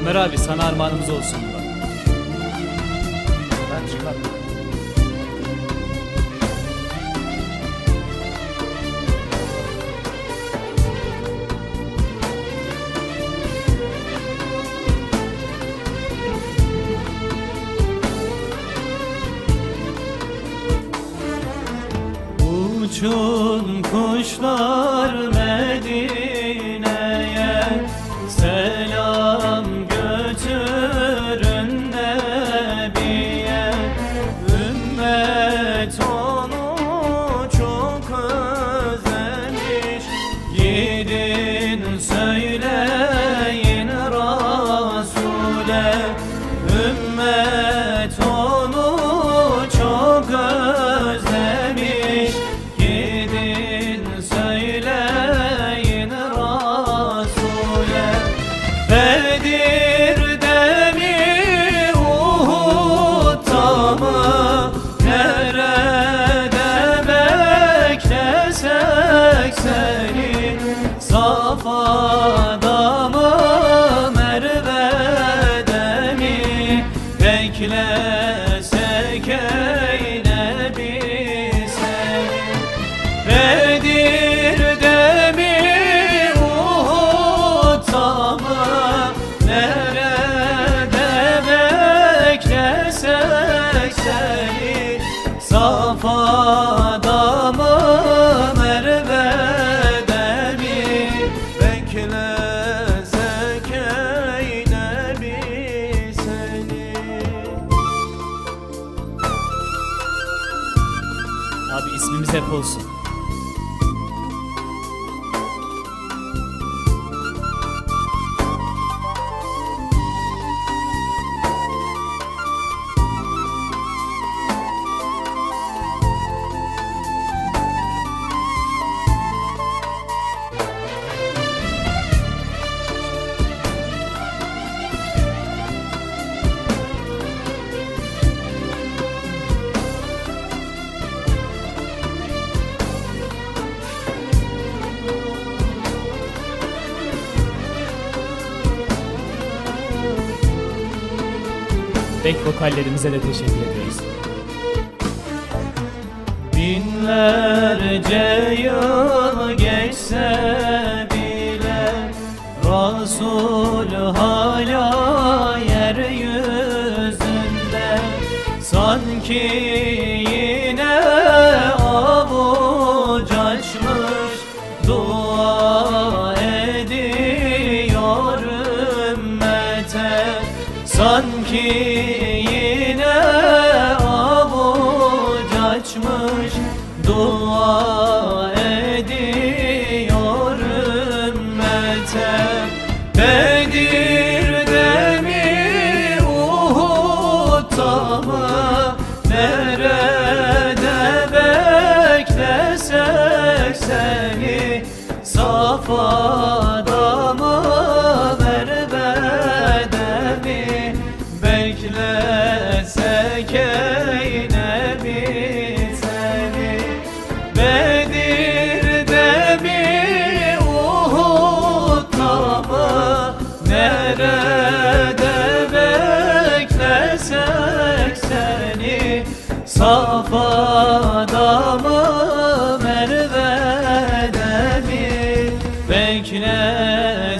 Ömer abi sana armağanımız olsun. Ben çıkarım. Uçun kuşlar Medine'ye Ümmet onu çok özlemiş. Gidin söyleyin Resul'e Ümmet onu çok özlemiş. Gidin söyleyin Resul'e Bedir'de Safa'da mı Merve'de Beklesek ey Nebi seni Bedir'de mi Uhud'da mı Nerede beklesek seni? Safa'da Abi ismimiz Bek vokallerimize de teşekkür ediyoruz. Binlerce yıl geçse bile Resul hala yeryüzünde Sanki yine avuç açmış Dua ediyor ümmete Sanki Mı Nerede beklesek seni Safa'da Safa'da mı Merve'de mi? Beklesek